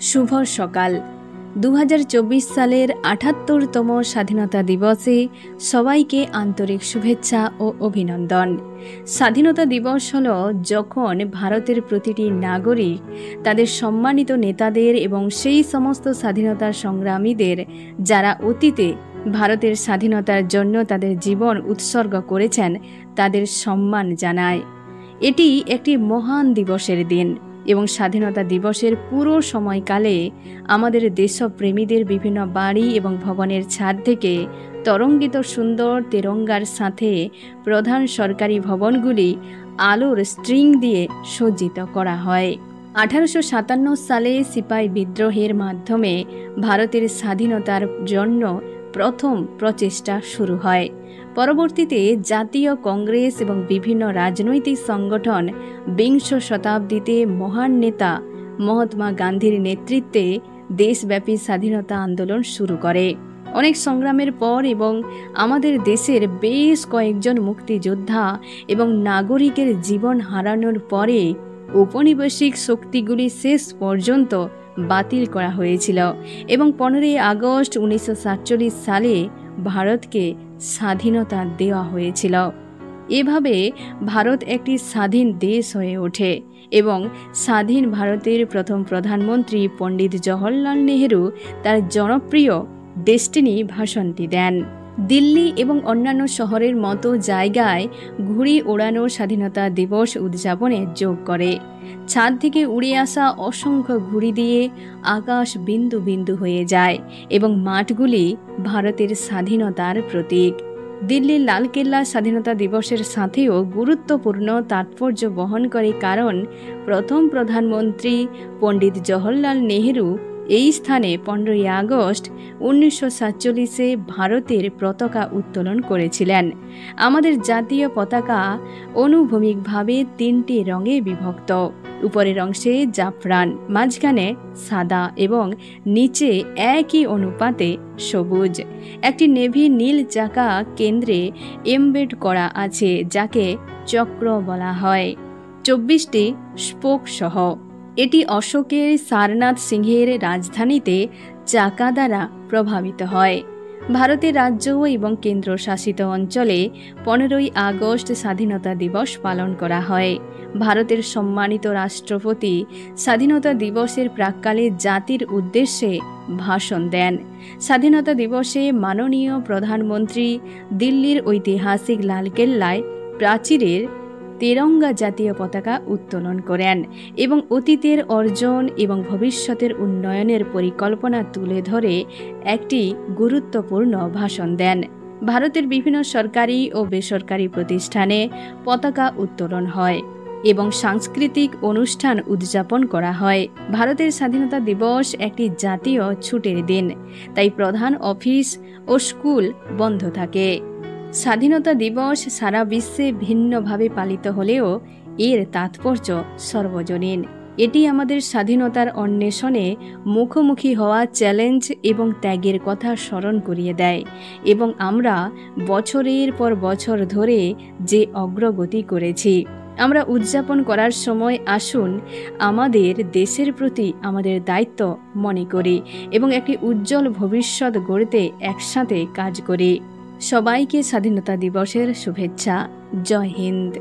শুভ সকাল। দু হাজার চব্বিশ সালের আঠাত্তরতম স্বাধীনতা দিবসে সবাইকে আন্তরিক শুভেচ্ছা ও অভিনন্দন। স্বাধীনতা দিবস হল যখন ভারতের প্রতিটি নাগরিক তাদের সম্মানিত নেতাদের এবং সেই সমস্ত স্বাধীনতা সংগ্রামীদের, যারা অতীতে ভারতের স্বাধীনতার জন্য তাদের জীবন উৎসর্গ করেছেন, তাদের সম্মান জানায়। এটি একটি মহান দিবসের দিন। এবং স্বাধীনতা দিবসের পুরো সময়কালে আমাদের দেশপ্রেমীদের বিভিন্ন বাড়ি এবং ভবনের ছাদ থেকে তরঙ্গিত সুন্দর তেরঙ্গার সাথে প্রধান সরকারি ভবনগুলি আলোর স্ট্রিং দিয়ে সজ্জিত করা হয়। আঠারোশো সাতান্ন সালে সিপাই বিদ্রোহের মাধ্যমে ভারতের স্বাধীনতার জন্য প্রথম প্রচেষ্টা শুরু হয়। পরবর্তীতে জাতীয় কংগ্রেস এবং বিভিন্ন রাজনৈতিক সংগঠন বিংশ শতাব্দীতে মহান নেতা মহাত্মা গান্ধীর নেতৃত্বে দেশব্যাপী স্বাধীনতা আন্দোলন শুরু করে। অনেক সংগ্রামের পর এবং আমাদের দেশের বেশ কয়েকজন মুক্তিযোদ্ধা এবং নাগরিকের জীবন হারানোর পরে ঔপনিবেশিক শক্তিগুলি শেষ পর্যন্ত বাতিল করা হয়েছিল এবং পনেরোই আগস্ট উনিশশো সাতচল্লিশ সালে ভারতকে স্বাধীনতা দেওয়া হয়েছিল। এভাবে ভারত একটি স্বাধীন দেশ হয়ে ওঠে এবং স্বাধীন ভারতের প্রথম প্রধানমন্ত্রী পণ্ডিত জওহরলাল নেহেরু তার জনপ্রিয় ডেস্টিনি ভাষণটি দেন। দিল্লি এবং অন্যান্য শহরের মতো জায়গায় ঘুড়ি ওড়ানো স্বাধীনতা দিবস উদযাপনে যোগ করে। ছাদ থেকে উড়ে আসা অসংখ্য ঘুড়ি দিয়ে আকাশ বিন্দু বিন্দু হয়ে যায় এবং মাঠগুলি ভারতের স্বাধীনতার প্রতীক। দিল্লির লালকেল্লা স্বাধীনতা দিবসের সাথেও গুরুত্বপূর্ণ তাৎপর্য বহন করে কারণ প্রথম প্রধানমন্ত্রী পণ্ডিত জওহরলাল নেহেরু এই স্থানে পনেরোই আগস্ট উনিশশো সাতচল্লিশে ভারতের পতাকা উত্তোলন করেছিলেন। আমাদের জাতীয় পতাকা অনুভূমিকভাবে তিনটি রঙে বিভক্ত। উপরের অংশে জাফরান, মাঝখানে সাদা এবং নিচে একই অনুপাতে সবুজ। একটি নেভি নীল চাকা কেন্দ্রে এমবেড করা আছে, যাকে চক্র বলা হয়। চব্বিশটি স্পোক সহ এটি অশোকের সারনাথ সিংহের রাজধানীতে চাকা দ্বারা প্রভাবিত হয়। ভারতের রাজ্য এবং কেন্দ্রশাসিত অঞ্চলে পনেরোই আগস্ট স্বাধীনতা দিবস পালন করা হয়। ভারতের সম্মানিত রাষ্ট্রপতি স্বাধীনতা দিবসের প্রাককালে জাতির উদ্দেশ্যে ভাষণ দেন। স্বাধীনতা দিবসে মাননীয় প্রধানমন্ত্রী দিল্লির ঐতিহাসিক লালকেল্লায় প্রাচীরের তেরঙ্গা জাতীয় পতাকা উত্তোলন করেন এবং অতীতের অর্জন এবং ভবিষ্যতের উন্নয়নের পরিকল্পনা তুলে ধরে একটি গুরুত্বপূর্ণ ভাষণ দেন। ভারতের বিভিন্ন সরকারি ও বেসরকারি প্রতিষ্ঠানে পতাকা উত্তোলন হয় এবং সাংস্কৃতিক অনুষ্ঠান উদযাপন করা হয়। ভারতের স্বাধীনতা দিবস একটি জাতীয় ছুটির দিন, তাই প্রধান অফিস ও স্কুল বন্ধ থাকে। স্বাধীনতা দিবস সারা বিশ্বে ভিন্নভাবে পালিত হলেও এর তাৎপর্য সর্বজনীন। এটি আমাদের স্বাধীনতার অন্বেষণে মুখোমুখি হওয়া চ্যালেঞ্জ এবং ত্যাগের কথা স্মরণ করিয়ে দেয় এবং আমরা বছরের পর বছর ধরে যে অগ্রগতি করেছি, আমরা উদযাপন করার সময় আসুন আমাদের দেশের প্রতি আমাদের দায়িত্ব মনে করি এবং একটি উজ্জ্বল ভবিষ্যৎ গড়তে একসাথে কাজ করি। সবাইকে স্বাধীনতা দিবসের শুভেচ্ছা। জয় হিন্দ।